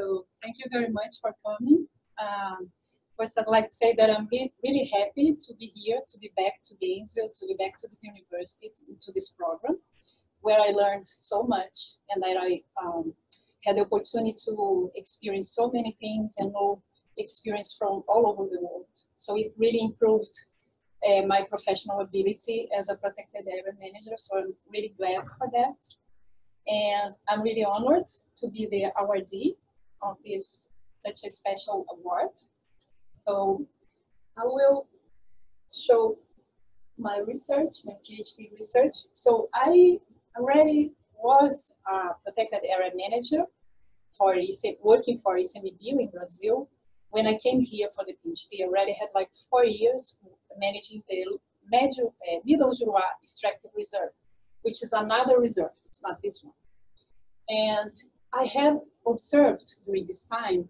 So thank you very much for coming. Um, first, I'd like to say that I'm really, happy to be here, to be back to Gainesville, to be back to this university, to, this program, where I learned so much and that I um, had the opportunity to experience so many things and know experience from all over the world. So it really improved uh, my professional ability as a protected area manager. So I'm really glad for that. And I'm really honored to be the awardee of this such a special award. So I will show my research, my PhD research. So I already was a protected area manager for working for ICMBio in Brazil. When I came here for the PhD, I already had like four years managing the Médio, uh, Middle Juruá Extractive Reserve, which is another reserve, it's not this one. And I have observed during this time,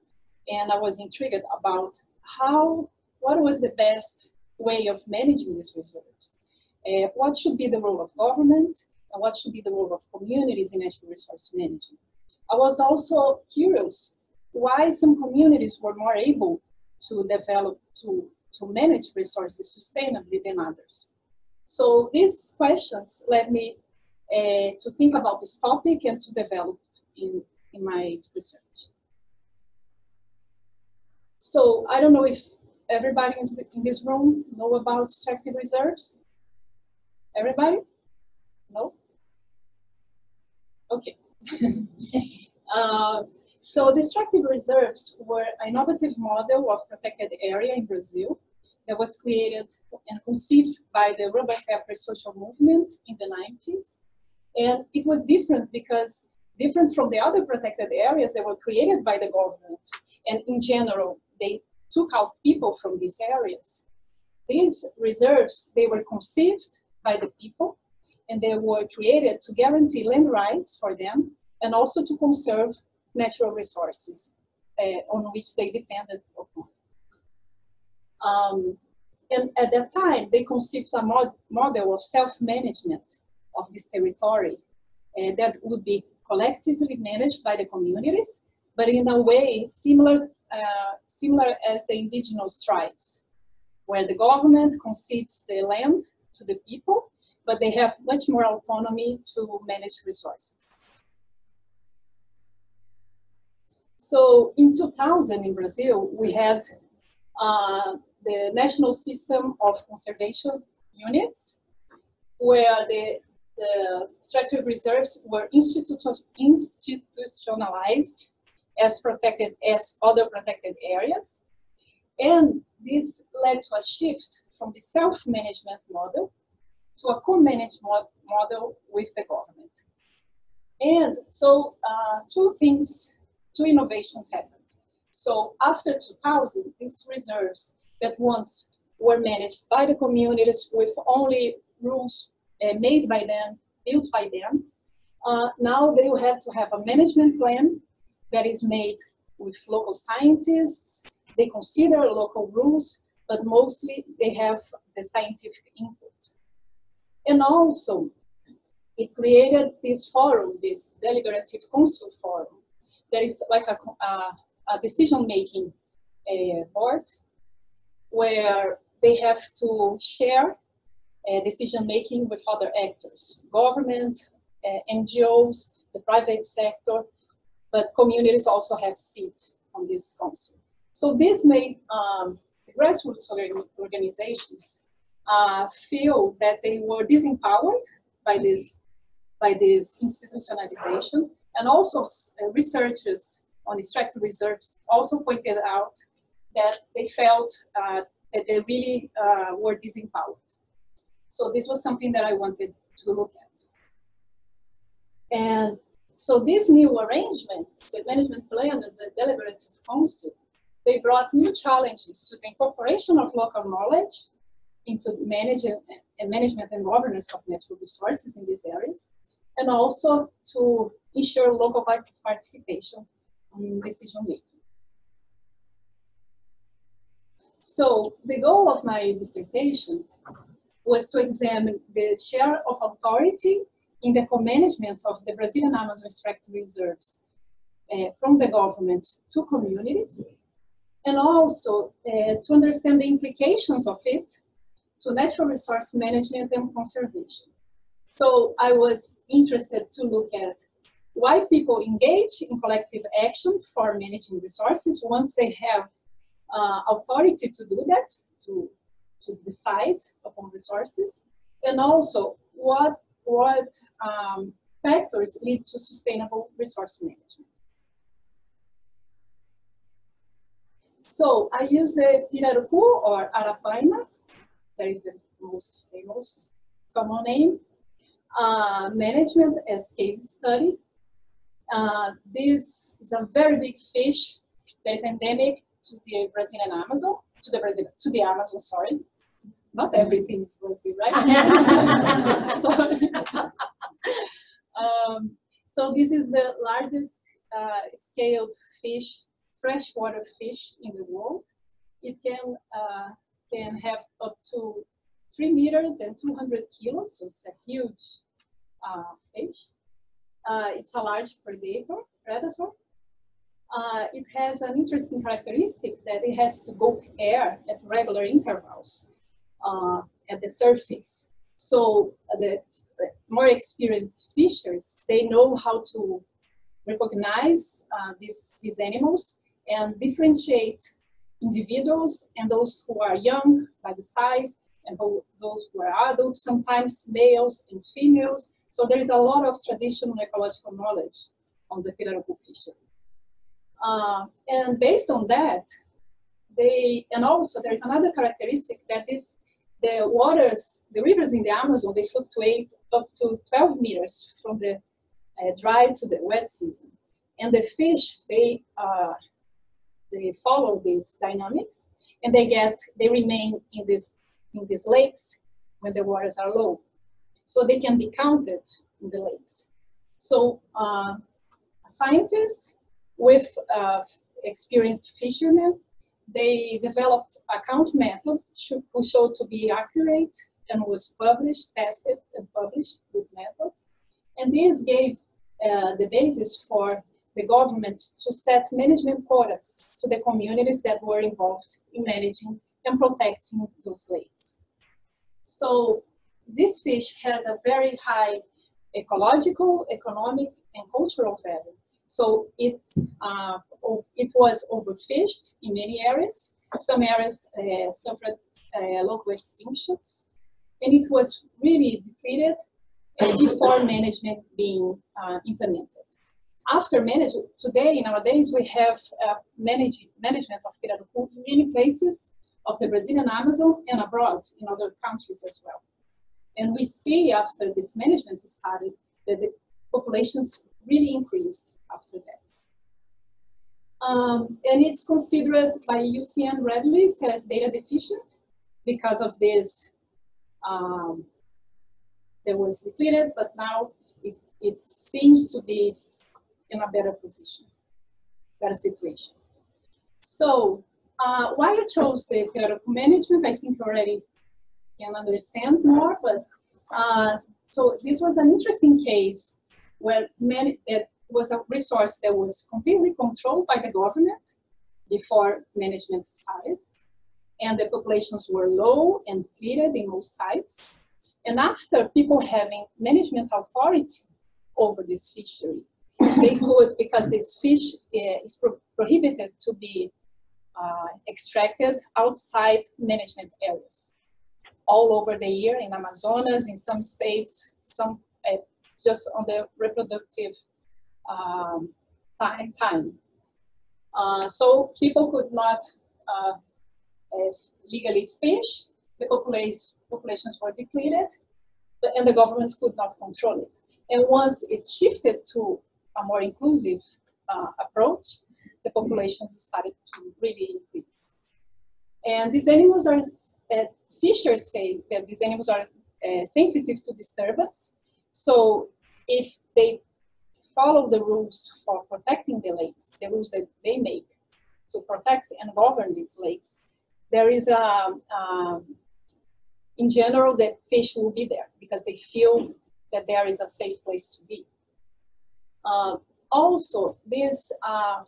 and I was intrigued about how, what was the best way of managing these reserves? Uh, what should be the role of government, and what should be the role of communities in natural resource management? I was also curious why some communities were more able to develop, to, to manage resources sustainably than others. So these questions led me uh, to think about this topic and to develop in, in my research. So I don't know if everybody in this room know about extractive reserves. Everybody? No? Okay. uh, so the extractive reserves were an innovative model of protected area in Brazil that was created and conceived by the rubber tapper social movement in the 90s. And it was different because different from the other protected areas that were created by the government. And in general, they took out people from these areas. These reserves, they were conceived by the people and they were created to guarantee land rights for them and also to conserve natural resources uh, on which they depended upon. Um, and at that time, they conceived a mod model of self-management of this territory uh, that would be collectively managed by the communities, but in a way similar, uh, similar as the indigenous tribes, where the government concedes the land to the people, but they have much more autonomy to manage resources. So in 2000 in Brazil, we had uh, the national system of conservation units, where the the extractive reserves were institutionalized as protected as other protected areas. And this led to a shift from the self-management model to a co-managed mod model with the government. And so uh, two things, two innovations happened. So after 2000, these reserves that once were managed by the communities with only rules made by them, built by them. Uh, now they will have to have a management plan that is made with local scientists. They consider local rules, but mostly they have the scientific input. And also, it created this forum, this deliberative council forum, that is like a, a, a decision-making uh, board where they have to share uh, decision making with other actors, government, uh, NGOs, the private sector, but communities also have seat on this council. So this made um, the grassroots organizations uh, feel that they were disempowered by this by this institutionalization, and also uh, researchers on extractive reserves also pointed out that they felt uh, that they really uh, were disempowered. So this was something that I wanted to look at. And so these new arrangements, the management plan and the deliberative council, they brought new challenges to the incorporation of local knowledge into managing, and management and governance of natural resources in these areas, and also to ensure local participation in decision making. So the goal of my dissertation was to examine the share of authority in the co-management of the Brazilian Amazon extractive reserves uh, from the government to communities, and also uh, to understand the implications of it to natural resource management and conservation. So I was interested to look at why people engage in collective action for managing resources once they have uh, authority to do that, to, to decide upon resources, and also what, what um, factors lead to sustainable resource management. So I use the Pirarucu or Arapaima, that is the most famous common name, uh, management as case study. Uh, this is a very big fish that is endemic to the Brazilian Amazon, to the Brazil, to the Amazon, sorry. Not everything is Brazil, right? so, um, so this is the largest uh, scaled fish, freshwater fish in the world. It can uh, can have up to three meters and 200 kilos, so it's a huge uh, fish. Uh, it's a large predator, predator. Uh, it has an interesting characteristic that it has to go air at regular intervals uh, at the surface. So the more experienced fishers, they know how to recognize uh, these, these animals and differentiate individuals and those who are young by the size and those who are adults, sometimes males and females. So there is a lot of traditional ecological knowledge on the pirarucu fishery. Uh, and based on that, they, and also there's another characteristic that is the waters, the rivers in the Amazon, they fluctuate up to 12 meters from the uh, dry to the wet season. And the fish, they, uh, they follow these dynamics and they get, they remain in, this, in these lakes when the waters are low. So they can be counted in the lakes. So uh, scientists with uh, experienced fishermen they developed a count method who showed to be accurate and was published, tested and published this method. And this gave uh, the basis for the government to set management quotas to the communities that were involved in managing and protecting those lakes. So this fish has a very high ecological, economic, and cultural value. So it's, uh, it was overfished in many areas. Some areas uh, suffered uh, local extinctions, and it was really depleted before management being uh, implemented. After management, today, nowadays, we have uh, manage, management of pirarucu in many places of the Brazilian Amazon and abroad in other countries as well. And we see after this management started that the populations really increased after that. Um, and it's considered by UCN Red List as data deficient because of this. Um, that was depleted, but now it, it seems to be in a better position, better situation. So uh, why I chose the pirarucu management, I think you already can understand more, but uh, so this was an interesting case where many, that was a resource that was completely controlled by the government before management started. And the populations were low and depleted in most sites. And after people having management authority over this fishery, they could, because this fish eh, is pro prohibited to be uh, extracted outside management areas all over the year in Amazonas, in some states, some uh, just on the reproductive um, time. time. Uh, so people could not uh, legally fish, the population, populations were depleted, but, and the government could not control it. And once it shifted to a more inclusive uh, approach, the populations started to really increase. And these animals are, uh, fishers say that these animals are uh, sensitive to disturbance. So if they follow the rules for protecting the lakes, the rules that they make to protect and govern these lakes, there is a, um, in general, the fish will be there because they feel that there is a safe place to be. Uh, also, this, uh,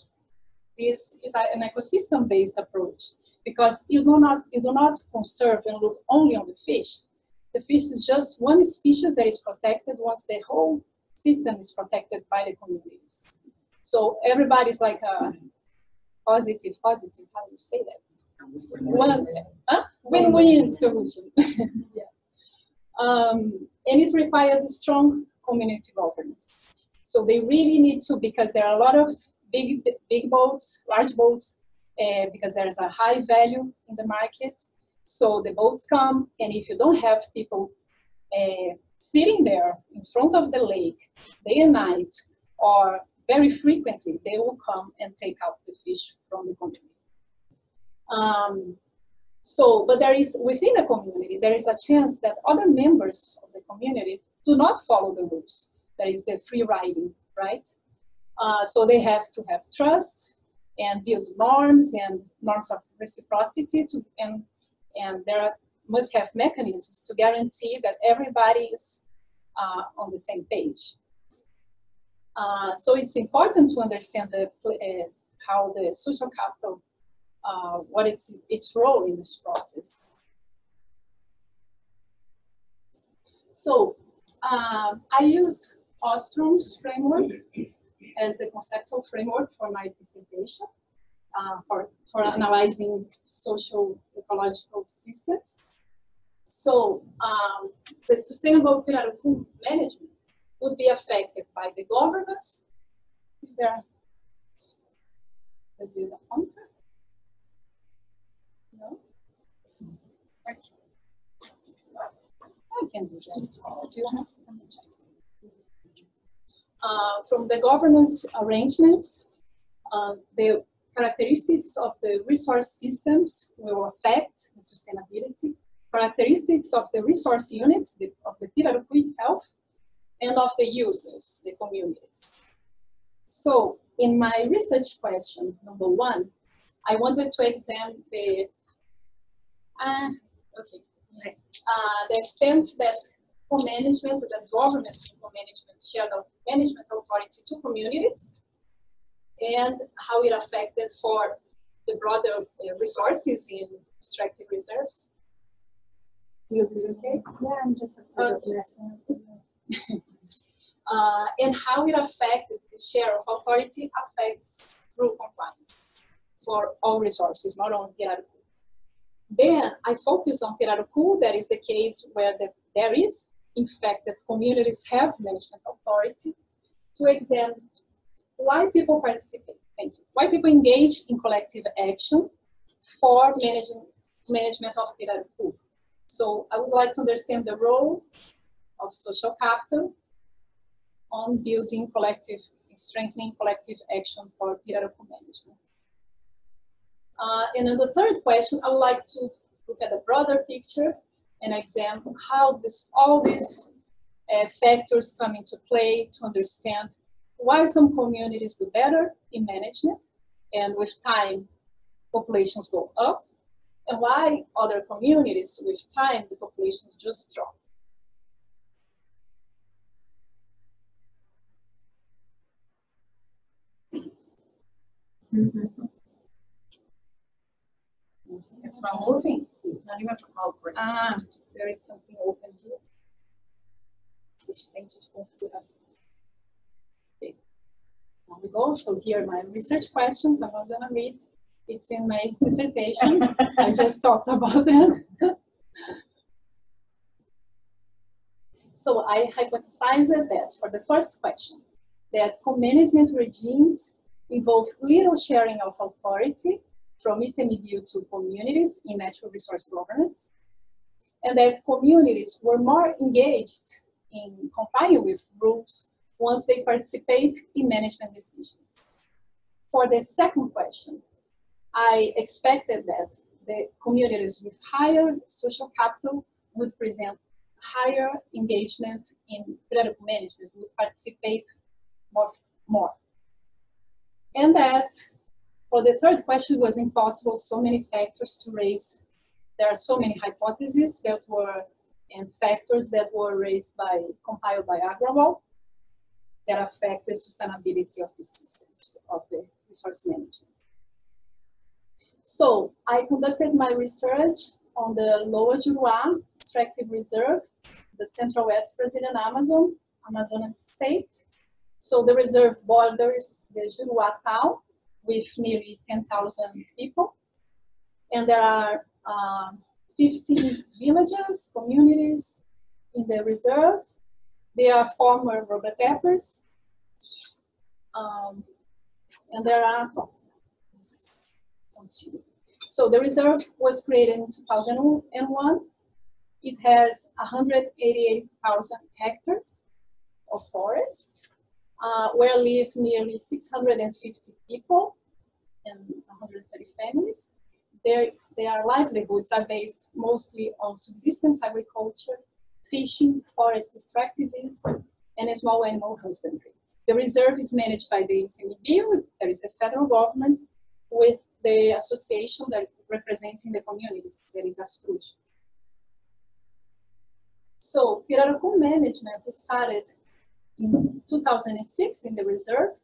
this is an ecosystem-based approach because you do not you do not conserve and look only on the fish. The fish is just one species that is protected once the whole system is protected by the communities. So everybody's like a positive, positive. How do you say that? Huh? win-win solution. yeah. um, and it requires a strong community governance. So they really need to because there are a lot of big big boats, large boats uh, because there's a high value in the market. So the boats come, and if you don't have people uh, sitting there in front of the lake day and night, or very frequently, they will come and take out the fish from the community. Um, so, but there is, within the community, there is a chance that other members of the community do not follow the rules. There is the free riding, right? Uh, so they have to have trust, and build norms and norms of reciprocity to, and, and there are, must have mechanisms to guarantee that everybody is uh, on the same page. Uh, so it's important to understand the, uh, how the social capital, uh, what is its role in this process. So um, I used Ostrom's framework as the conceptual framework for my dissertation uh, for, for analyzing social ecological systems. So um, the sustainable pirarucu management would be affected by the governance. Is there, is it a pointer? No? Okay. I can do that. Uh, from the governance arrangements, uh, the characteristics of the resource systems will affect the sustainability, characteristics of the resource units, the, of the Pirarucu itself, and of the users, the communities. So in my research question, number one, I wanted to examine the, uh, okay, uh, the extent that co-management, the government co-management shared of management authority to communities and how it affected for the broader uh, resources in extractive reserves. You okay? Yeah, I'm just afraid of messing uh, and how it affected the share of authority affects through compliance for all resources, not only Pirarucu. Then I focus on Pirarucu, that is the case where the, there is in fact, that communities have management authority to examine why people participate. Thank you. Why people engage in collective action for managing, management of Pirarucu. So I would like to understand the role of social capital on building collective, strengthening collective action for Pirarucu management. Uh, and then the third question, I would like to look at the broader picture and examine how this, all these uh, factors come into play to understand why some communities do better in management and with time populations go up and why other communities with time the populations just drop. Mm -hmm. It's not moving. Not even outbreak. Ah, there is something open here. Assistente de configuração. Okay. Now we go. So here are my research questions. I'm not gonna read. It's in my dissertation. I just talked about them. so I hypothesized that for the first question, that co-management regimes involve little sharing of authority from ICMBio to communities in natural resource governance, and that communities were more engaged in complying with rules once they participate in management decisions. For the second question, I expected that the communities with higher social capital would present higher engagement in product management, would participate more, more. And that for the third question, was impossible, so many factors to raise. There are so many hypotheses that were, and factors that were raised by, compiled by Agrawal. That affect the sustainability of the systems of the resource management. So I conducted my research on the Lower Juruá Extractive Reserve, the Central West Brazilian Amazon, Amazonas state. So the reserve borders the Juruá town with nearly 10,000 people. And there are um, 15 villages, communities in the reserve. They are former rubber tappers. Um, and there are, so the reserve was created in 2001. It has 188,000 hectares of forest, uh, where live nearly 650 people and 130 families. Their, their livelihoods are based mostly on subsistence agriculture, fishing, forest extractivism, and small animal husbandry. The reserve is managed by the ICMBio, there is the federal government, with the association that representing the communities, that is ASCRUJ. So Pirarucu management started in 2006 in the reserve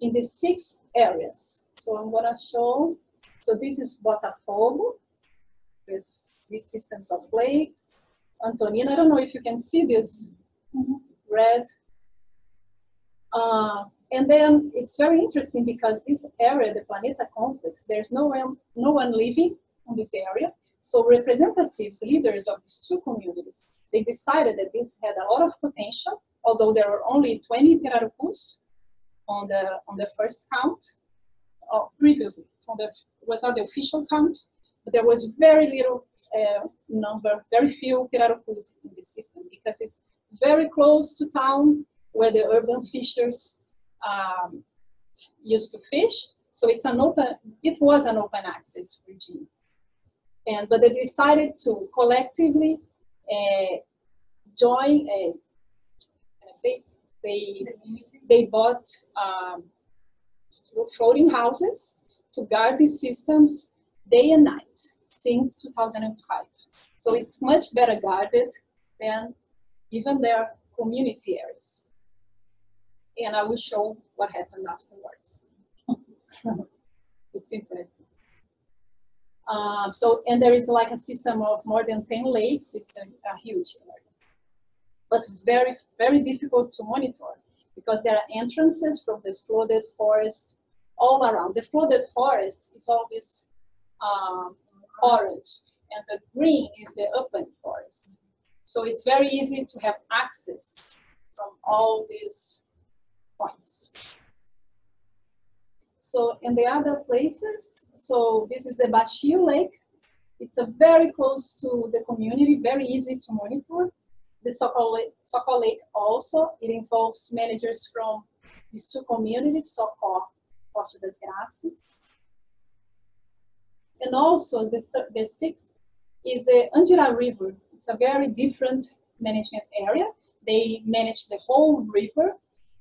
in the six areas. So I'm gonna show, so this is Botafogo, with these systems of lakes. Antonina, I don't know if you can see this red. Uh, and then it's very interesting because this area, the Planeta complex, there's no one, no one living in this area. So representatives, leaders of these two communities, they decided that this had a lot of potential, although there were only 20 pirarucus on the on the first count, uh, previously, on the was not the official count, there was very little uh, number, very few pirarucus in the system because it's very close to town where the urban fishers um, used to fish. So it's an open, it was an open access regime. And, but they decided to collectively uh, join, a, I say, they, they bought um, floating houses to guard these systems day and night since 2005. So it's much better guarded than even their community areas and I will show what happened afterwards. it's impressive. Um, so, and there is like a system of more than 10 lakes. It's a, a huge area, but very, very difficult to monitor because there are entrances from the flooded forest all around. The flooded forest is always um, orange, and the green is the upland forest. So it's very easy to have access from all these points. So in the other places, so this is the Bashir Lake. It's a very close to the community, very easy to monitor. The Socol Lake, Lake also, it involves managers from these two communities, Socó, Forte das Graças. And also the, the sixth is the Andira River. It's a very different management area. They manage the whole river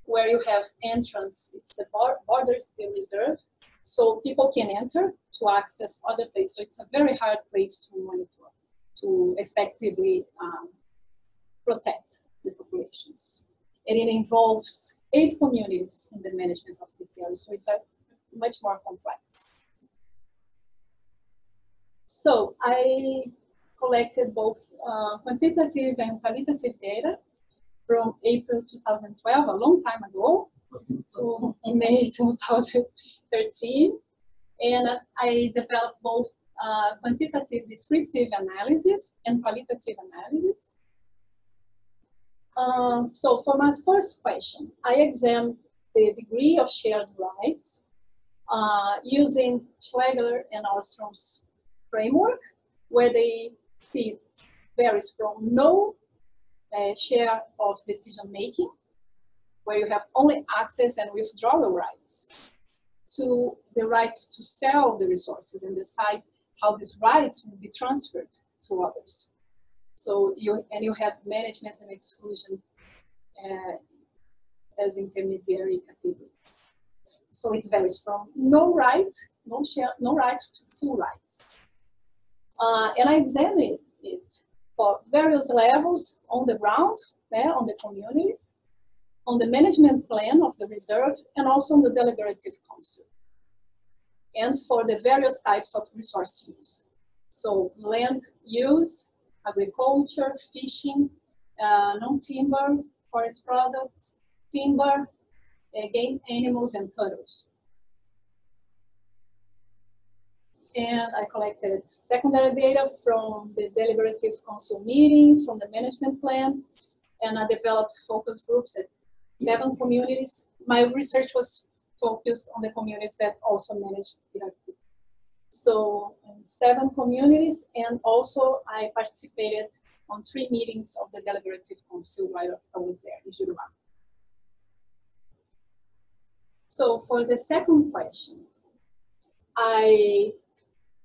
where you have entrance, it's bar, borders the reserve, so people can enter to access other places. So it's a very hard place to monitor, to effectively um, protect the populations. And it involves eight communities in the management of this area, so it's a much more complex. So I collected both uh, quantitative and qualitative data from April 2012, a long time ago, to May 2013. And I developed both uh, quantitative descriptive analysis and qualitative analysis. Um, so for my first question, I examined the degree of shared rights uh, using Schlager and Ostrom's framework, where they see varies from no uh, share of decision making, where you have only access and withdrawal rights, to the right to sell the resources and decide how these rights will be transferred to others. So you and you have management and exclusion uh, as intermediary categories. So it varies from no right, no share, no rights to full rights. Uh, and I examined it for various levels on the ground, there on the communities, on the management plan of the reserve and also on the deliberative council. And for the various types of resource use. So land use, agriculture, fishing, uh, non-timber, forest products, timber, game animals, and turtles. And I collected secondary data from the deliberative council meetings, from the management plan, and I developed focus groups at seven communities. My research was focused on the communities that also managed Pirarucu. So seven communities, and also I participated on three meetings of the deliberative council while I was there in Juruá. So for the second question, I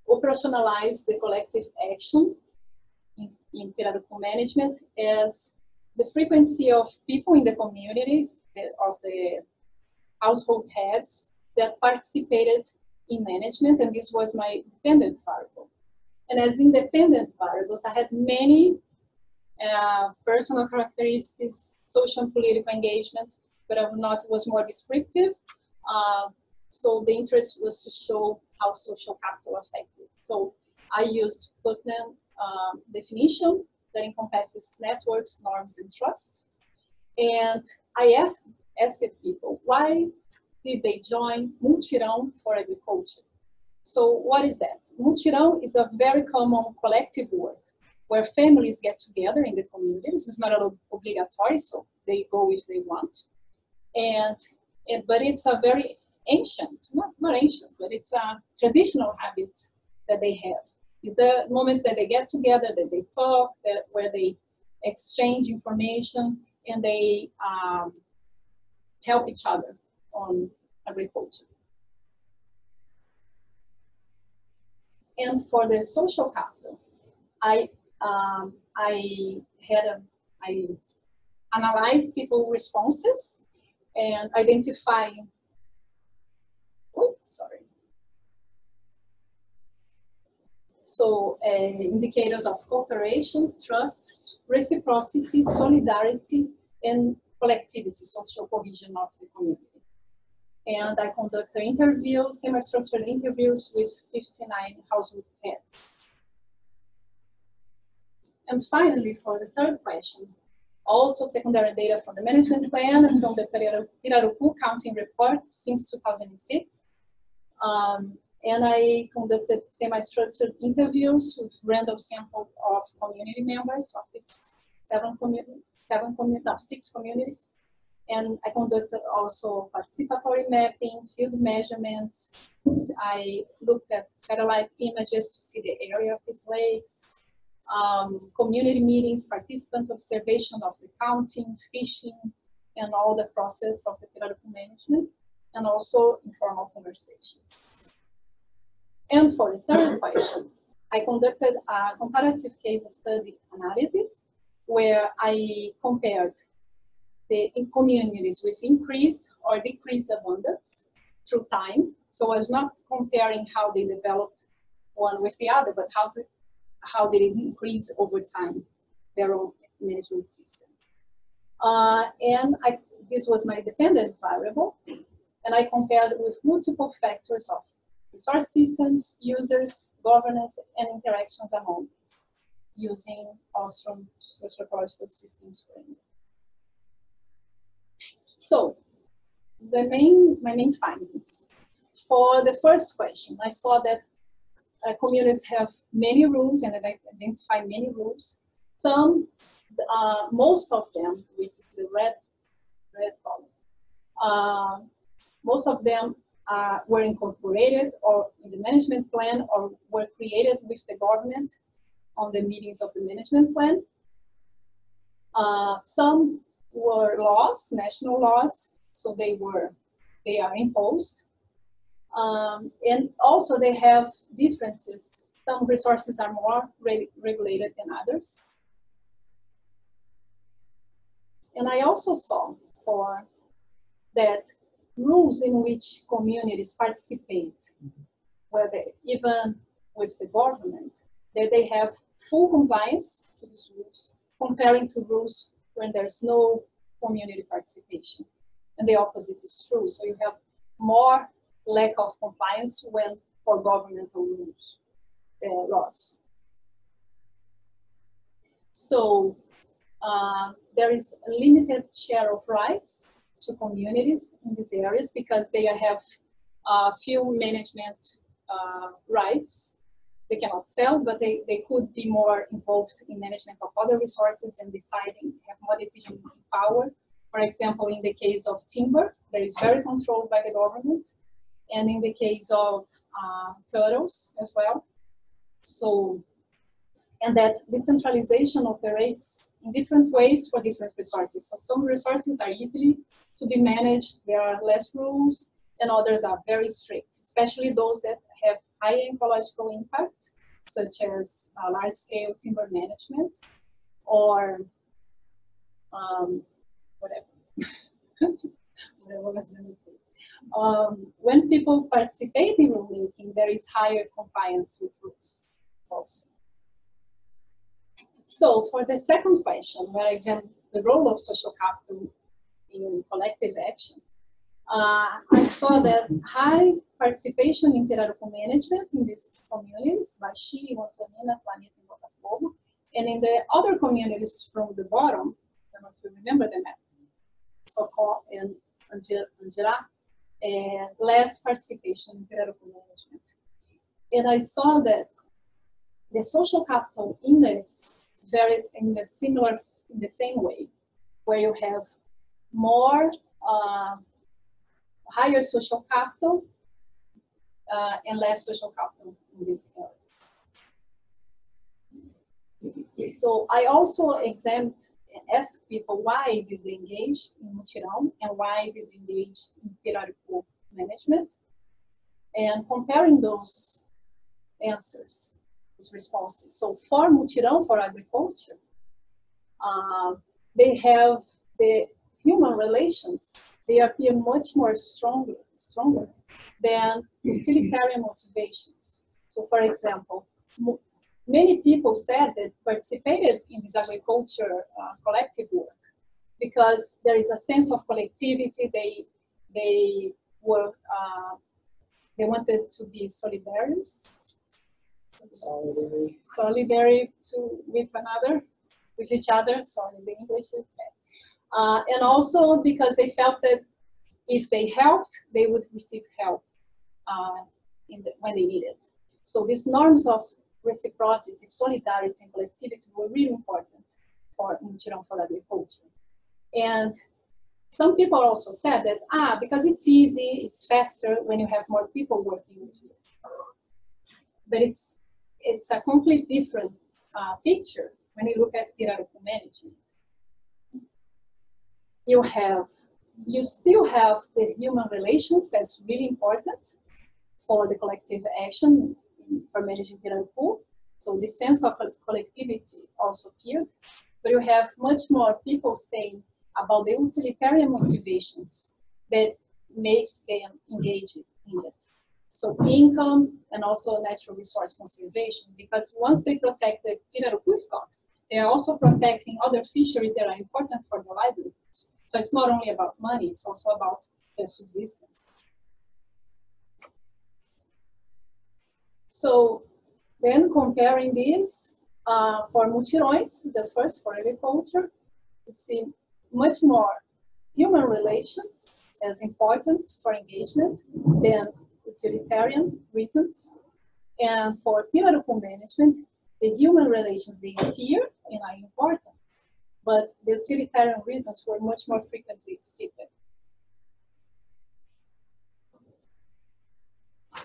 operationalized the collective action in, in Pirarucu management as the frequency of people in the community, the, of the household heads that participated in management, and this was my dependent variable. And as independent variables, I had many uh, personal characteristics, social and political engagement, but I not was more descriptive. Uh, so the interest was to show how social capital affected. So I used Putnam uh, definition that encompasses networks, norms, and trusts. And I asked, asked people, why did they join Mutirão for Agriculture? So what is that? Mutirão is a very common collective work where families get together in the community. This is not obligatory, so they go if they want. And, and but it's a very ancient, not, not ancient, but it's a traditional habit that they have. It's the moment that they get together, that they talk, that where they exchange information and they um, help each other on agriculture. And for the social capital, I um, I had a, I analyzed people responses and identifying. Oh, sorry. So uh, indicators of cooperation, trust, reciprocity, solidarity, and collectivity, social cohesion of the community. And I conducted interviews, semi-structured interviews with 59 household heads. And finally, for the third question, also secondary data from the management plan and from the Pirarucu counting report since 2006. Um, and I conducted semi-structured interviews with random sample of community members of these seven community, seven community, no, six communities. And I conducted also participatory mapping, field measurements. I looked at satellite images to see the area of these lakes, um, community meetings, participant observation of the counting, fishing, and all the process of the Pirarucu management, and also informal conversations. And for the third question, I conducted a comparative case study analysis where I compared the communities with increased or decreased abundance through time. So I was not comparing how they developed one with the other, but how to, how it increase over time their own management system. Uh, and I, this was my dependent variable, and I compared with multiple factors of resource systems, users, governance, and interactions among these using Ostrom socio-ecological systems framework. So, the main, my main findings. For the first question, I saw that uh, communities have many rules and identify many rules. Some, uh, most of them, which is the red, red column, uh, most of them uh, were incorporated or in the management plan or were created with the government on the meetings of the management plan. Uh, some were laws, national laws, so they were, they are imposed. Um, and also they have differences. Some resources are more re regulated than others. And I also saw for that rules in which communities participate, where they, even with the government, that they have full compliance to these rules, comparing to rules when there's no community participation. And the opposite is true. So you have more lack of compliance when for governmental rules, uh, laws. So uh, there is a limited share of rights to communities in these areas because they have uh, few management uh, rights. They cannot sell, but they, they could be more involved in management of other resources and deciding, have more decision power. For example, in the case of timber, that is very controlled by the government. And in the case of uh, turtles as well. So, and that decentralization operates in different ways for different resources. So some resources are easily to be managed, there are less rules, and others are very strict, especially those that have high ecological impact, such as uh, large-scale timber management or um, whatever. Um, when people participate in rulemaking, there is higher compliance with rules also. So for the second question, where I examine the role of social capital in collective action, uh, I saw that high participation in Pirarucu management in these communities, Baxi, Antonina, Planeta, and Botafogo, and in the other communities from the bottom, I don't know if you remember the map, Socó and Andirá, and less participation in Pirarucu management. And I saw that the social capital index very in the similar in the same way, where you have more uh, higher social capital uh, and less social capital in this area. So I also and asked people why did they engage in Mutirão and why did they engage in Pirarucu management and comparing those answers, those responses. So for Mutirão, for agriculture, uh, they have the human relations, they appear much more stronger, stronger than utilitarian motivations. So for example, many people said that participated in this agriculture uh, collective work because there is a sense of collectivity. They they were uh, they wanted to be solidarious, solidary, solidary to with another, with each other. Sorry, the English is bad. Uh, and also because they felt that if they helped, they would receive help uh, the, when they needed. So these norms of reciprocity, solidarity, and collectivity were really important for Mutirão for agriculture. And some people also said that, ah, because it's easy, it's faster when you have more people working with you. But it's, it's a completely different uh, picture when you look at Pirarucu management. You have, you still have the human relations that's really important for the collective action for managing Pirarucu. So the sense of collectivity also appeared, but you have much more people saying about the utilitarian motivations that make them engage in it. So income and also natural resource conservation, because once they protect the Pirarucu stocks, they are also protecting other fisheries that are important for their livelihoods. So it's not only about money, it's also about their subsistence. So then comparing these uh, for mutirões, the first for agriculture, you see much more human relations as important for engagement than utilitarian reasons. And for Pirarucu management, the human relations, they appear and are important, but the utilitarian reasons were much more frequently cited.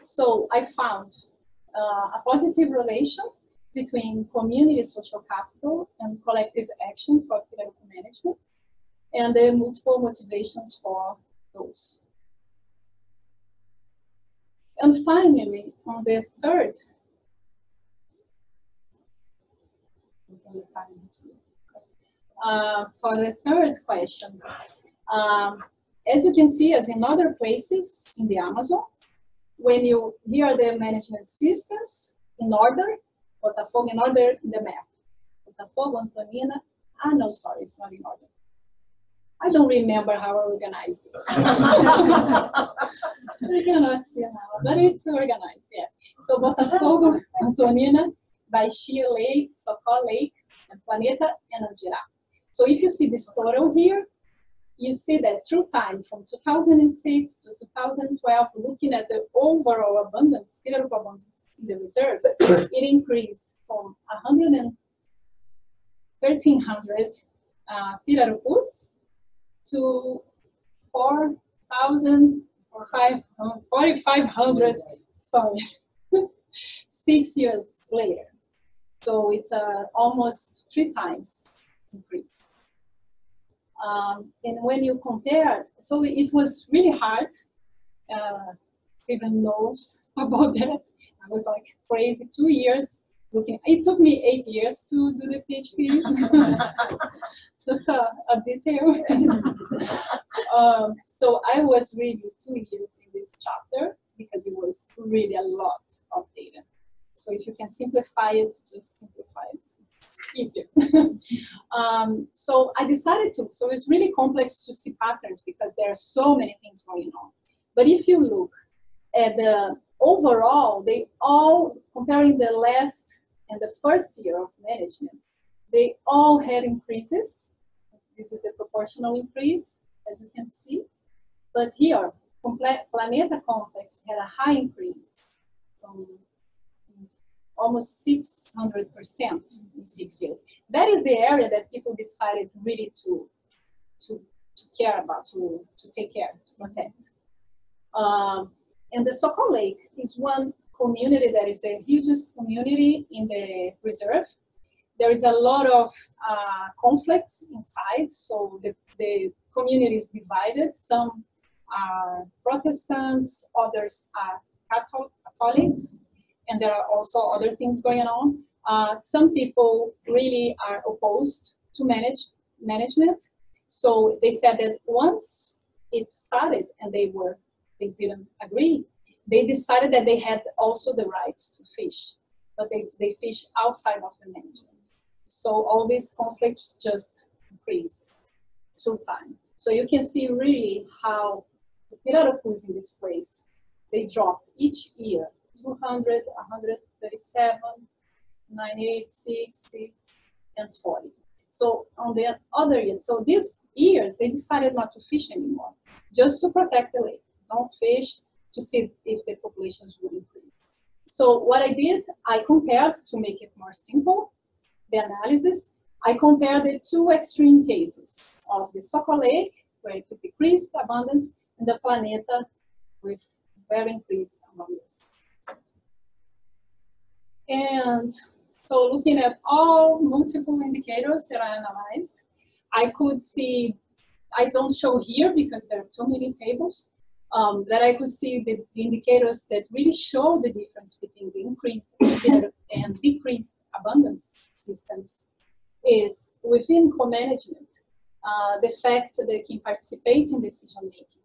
So I found uh, a positive relation between community social capital and collective action for Pirarucu management and the multiple motivations for those. And finally, on the third, uh, for the third question, um, as you can see, as in other places in the Amazon, when you hear the management systems in order, Botafogo in order in the map. Botafogo, Antonina, ah no, sorry, it's not in order. I don't remember how I organized it. you cannot see now, but it's organized, yeah. So Botafogo, Antonina, Baixia Lake, Socó Lake, and Planeta, and Andirá. So if you see this total here, you see that through time, from 2006 to 2012, looking at the overall abundance, period abundance in the reserve, it increased from 100 and 1,300 uh, pirarucus to 4,000 or 4,500, sorry, six years later. So it's uh, almost three times increase. Um, and when you compare, so it was really hard. Uh, Stephen knows about that. I was like crazy two years looking. It took me eight years to do the PhD. Just a, a detail. um, so I was really two years in this chapter because it was really a lot of data. So if you can simplify it, just simplify it. It's easier. um, so I decided to. So it's really complex to see patterns because there are so many things going on. But if you look at the overall, they all, comparing the last and the first year of management, they all had increases. This is the proportional increase, as you can see. But here, Planeta Complex had a high increase, almost 600% in six years. That is the area that people decided really to, to, to care about, to, to take care, to protect. Um, and the Socó Lake is one community that is the hugest community in the reserve. There is a lot of uh, conflicts inside, so the, the community is divided. Some are Protestants, others are Catholics, and there are also other things going on. Uh, some people really are opposed to manage management, so they said that once it started and they were they didn't agree, they decided that they had also the right to fish, but they, they fish outside of the management. So all these conflicts just increased through time. So you can see really how the Pirarucus in this place, they dropped each year 200, 137, 98, 60, and 40. So on the other years, so these years, they decided not to fish anymore, just to protect the lake. Don't fish, to see if the populations would increase. So what I did, I compared to make it more simple, the analysis. I compared the two extreme cases of the Socó Lake, where it decreased abundance, and the Planeta with very increased abundance. And so looking at all multiple indicators that I analyzed, I could see, I don't show here because there are so many tables, um, that I could see the, indicators that really show the difference between the increased and decreased abundance systems is within co-management, uh, the fact that they can participate in decision making.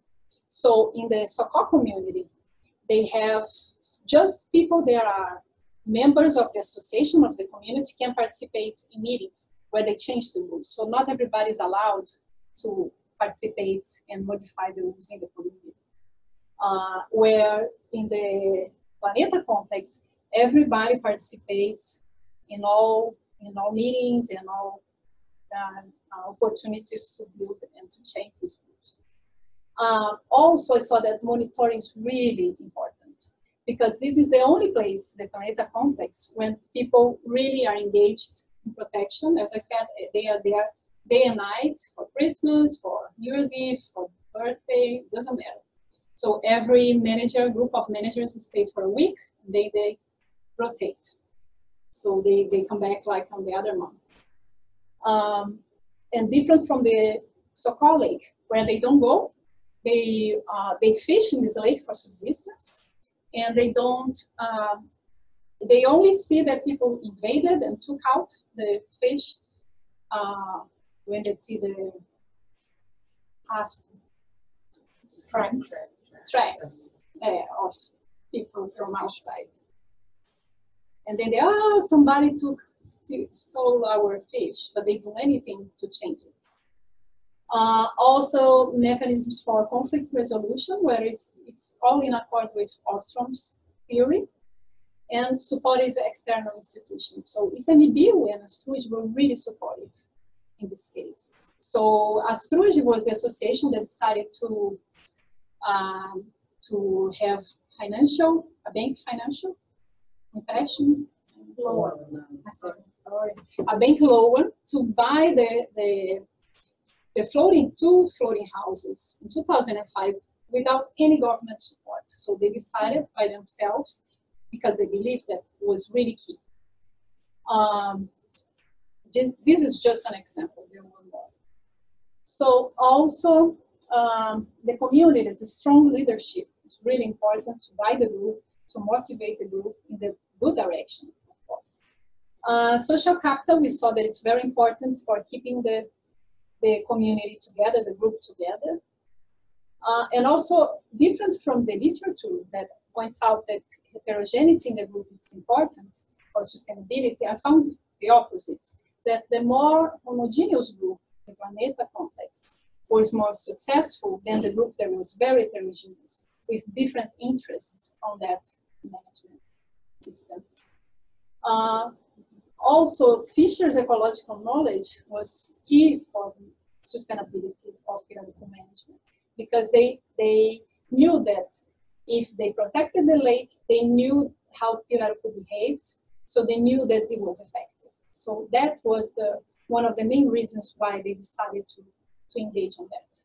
So in the Socó community, they have just people that are members of the association of the community can participate in meetings where they change the rules. So not everybody is allowed to participate and modify the rules in the community uh, where in the Planeta complex, everybody participates in all in all meetings and all uh, opportunities to build and to change these rules. Uh, also, I saw that monitoring is really important because this is the only place, the Planeta complex, when people really are engaged in protection. As I said, they are there day and night for Christmas, for New Year's Eve, for birthday, doesn't matter so every manager, group of managers stay for a week, they, they rotate. So they, they come back like on the other month. Um, and different from the Socó Lake, where they don't go, they, uh, they fish in this lake for subsistence, and they don't, uh, they only see that people invaded and took out the fish uh, when they see the past strength tracks uh, of people from outside. And then they, oh, somebody took, stole our fish, but they do anything to change it. Uh, also, mechanisms for conflict resolution, where it's, it's all in accord with Ostrom's theory, and supportive external institutions. So ICMBio and Astruj were really supportive in this case. So Astruj was the association that decided to um, to have financial, a bank financial impression loan. Sorry, a bank loan to buy the, the, the floating, two floating houses in 2005 without any government support. So they decided by themselves because they believed that was really key. Um, just, this is just an example, there were more. So also um, the community is a strong leadership. It's really important to guide the group, to motivate the group in the good direction, of course. Uh, social capital, we saw that it's very important for keeping the, the community together, the group together. Uh, and also different from the literature that points out that heterogeneity in the group is important for sustainability, I found the opposite, that the more homogeneous group, the Planeta complex, was more successful than the group that was very heterogeneous with different interests on that management system. Uh, also, Fisher's ecological knowledge was key for the sustainability of Pirarucu management because they, they knew that if they protected the lake, they knew how Pirarucu behaved, so they knew that it was effective. So that was the one of the main reasons why they decided to, to engage on that.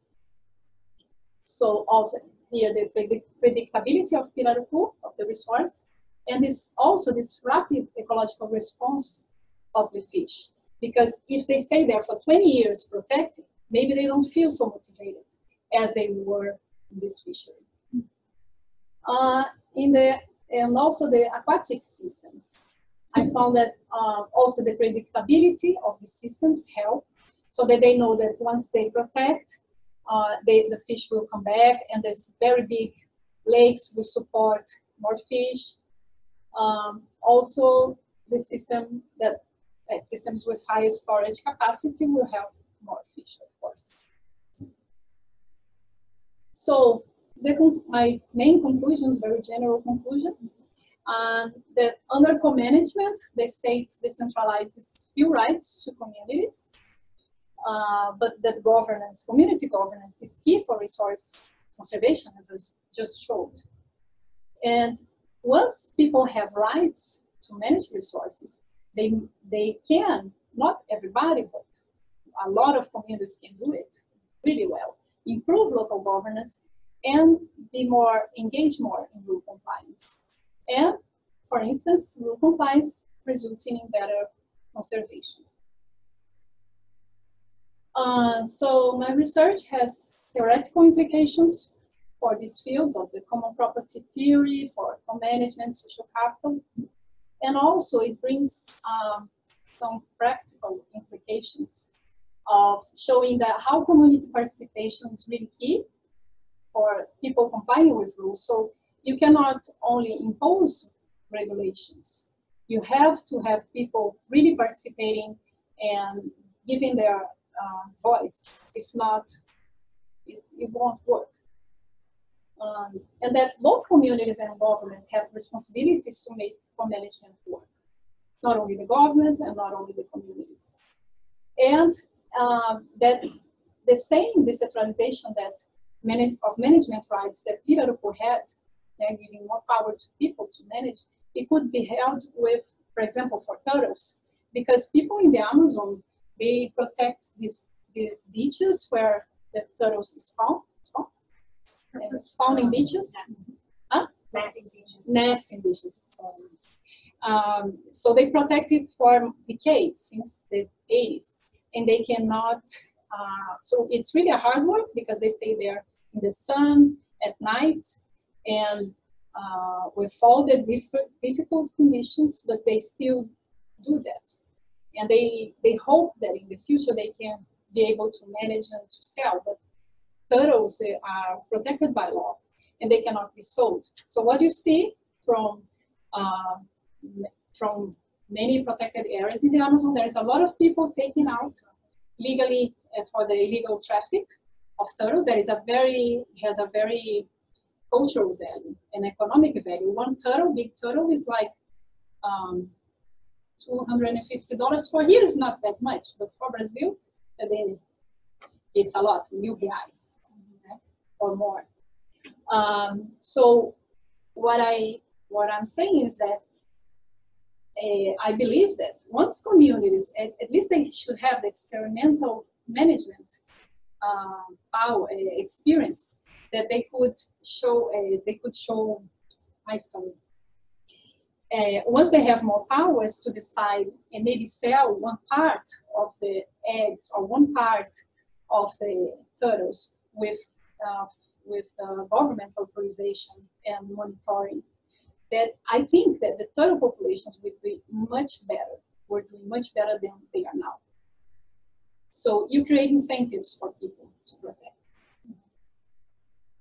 So also here the predict predictability of Pirarucu, of the resource, and this also this rapid ecological response of the fish. Because if they stay there for 20 years protected, maybe they don't feel so motivated as they were in this fishery. Uh, in the and also the aquatic systems. I found that uh, also the predictability of the systems help so that they know that once they protect, uh, they, the fish will come back and this very big lakes will support more fish. Um, also, the system that uh, systems with higher storage capacity will have more fish, of course. So the, my main conclusions, very general conclusions, um, that under co-management, the state decentralizes few rights to communities, uh, but that governance, community governance is key for resource conservation, as I just showed. And once people have rights to manage resources, they, they can, not everybody, but a lot of communities can do it really well, improve local governance and be more, engage more in rule compliance. And, for instance, rule compliance resulting in better conservation. Uh, so my research has theoretical implications for these fields of the common property theory, for co-management, social capital, and also it brings um, some practical implications of showing that how community participation is really key for people complying with rules. So you cannot only impose regulations. You have to have people really participating and giving their uh, voice. If not, it, it won't work. Um, and that both communities and government have responsibilities to make for management work. Not only the government and not only the communities. And uh, that the same decentralization that manage, of management rights that Pirarucu had, and giving more power to people to manage, it could be held with, for example, for turtles, because people in the Amazon, they protect these, these beaches where the turtles spawn, spawn, uh, spawning beaches. Huh? Nesting beaches. Nesting beaches. Um, so they protect it for decades, since the 80s, and they cannot uh, so it's really a hard work because they stay there in the sun at night and uh, with all the different difficult conditions, but they still do that. And they, they hope that in the future they can be able to manage and to sell, but turtles are protected by law and they cannot be sold. So what you see from, uh, from many protected areas in the Amazon, there's a lot of people taking out legally uh, for the illegal traffic of turtles. That is a very has a very cultural value and economic value. One turtle, big turtle, is like um, two hundred and fifty dollars. For here is not that much, but for Brazil, then it's a lot, mil reais okay, or more. Um, so what I what I'm saying is that uh, I believe that once communities, at, at, least they should have the experimental management uh, power uh, experience that they could show. Uh, they could show my son. Uh, once they have more powers to decide and maybe sell one part of the eggs or one part of the turtles with uh, with government authorization and monitoring that I think that the turtle populations would be much better. We're doing much better than they are now. So you create incentives for people to protect.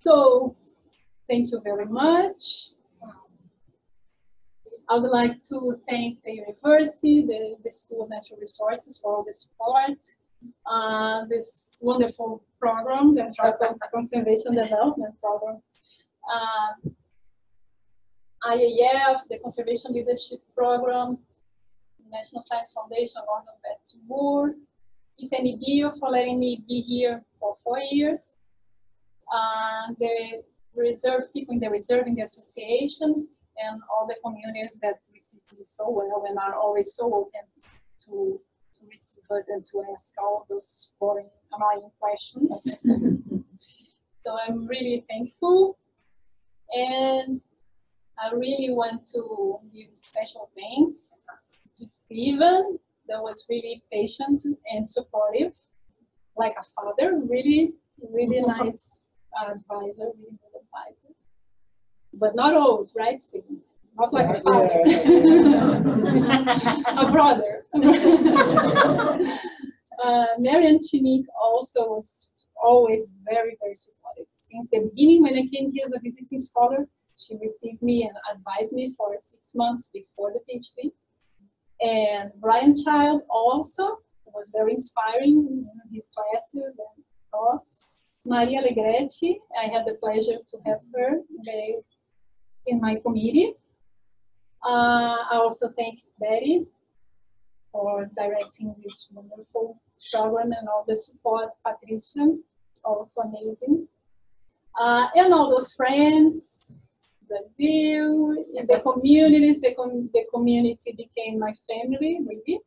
So thank you very much. I would like to thank the university, the, the School of Natural Resources for all the support, uh, this wonderful program, the Tropical Conservation Development Program. Uh, IAF, the Conservation Leadership Program, National Science Foundation, Gordon Betty Moore, ICMBio for letting me be here for four years, uh, the reserve people in the reserve in the association, and all the communities that receive me so well and are always so open to, to receive us and to ask all those boring, annoying questions. so I'm really thankful. And I really want to give special thanks to Stephen, that was really patient and supportive, like a father, really, really nice advisor, really good advisor. But not old, right, Stephen? Not like a father. a brother. uh, Marianne Schmink also was always very, very supportive. Since the beginning, when I came here as a visiting scholar, she received me and advised me for six months before the PhD. And Brian Child also was very inspiring in his classes and talks. Maria Legretti, I had the pleasure to have her in, the, in my committee. Uh, I also thank Betty for directing this wonderful program and all the support. Patricia, also amazing. Uh, and all those friends, Brazil, the communities, the, com the community became my family, really.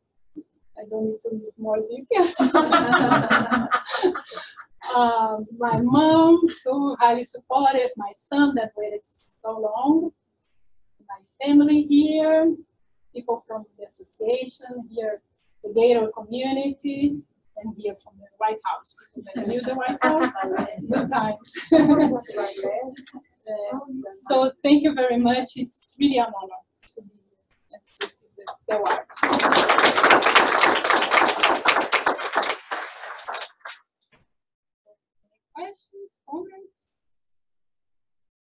I don't need to give more details. um, my mom, so highly supportive, my son that waited so long. My family here, people from the association here, the Gator community, and here from the White House. I knew the White House Good times. uh, so thank you very much. It's really an honor to be here and to see the. Questions, comments?